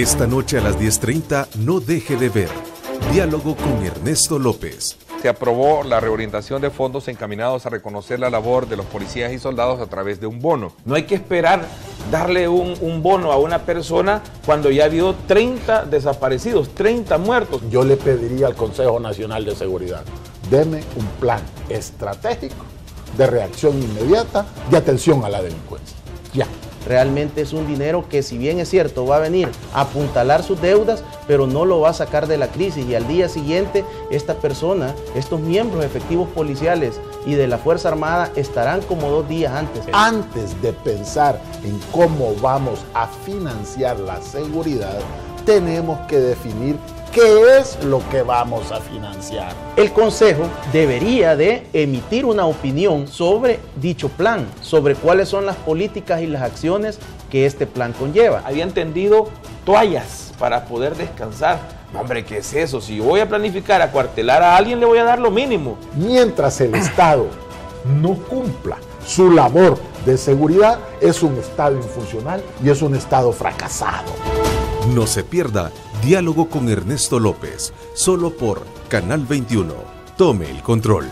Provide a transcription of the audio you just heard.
Esta noche a las 10.30 no deje de ver. Diálogo con Ernesto López. Se aprobó la reorientación de fondos encaminados a reconocer la labor de los policías y soldados a través de un bono. No hay que esperar darle un, un bono a una persona cuando ya ha habido 30 desaparecidos, 30 muertos. Yo le pediría al Consejo Nacional de Seguridad, deme un plan estratégico de reacción inmediata de atención a la delincuencia. Ya. Realmente es un dinero que si bien es cierto va a venir a apuntalar sus deudas, pero no lo va a sacar de la crisis y al día siguiente esta persona, estos miembros efectivos policiales y de la Fuerza Armada estarán como dos días antes. Antes de pensar en cómo vamos a financiar la seguridad, tenemos que definir qué es lo que vamos a financiar. El Consejo debería de emitir una opinión sobre dicho plan, sobre cuáles son las políticas y las acciones que este plan conlleva. Había entendido toallas para poder descansar. Hombre, ¿qué es eso? Si yo voy a planificar a cuartelar a alguien, le voy a dar lo mínimo. Mientras el Estado no cumpla su labor de seguridad, es un Estado infuncional y es un Estado fracasado. No se pierda Diálogo con Ernesto López, solo por Canal 21. Tome el control.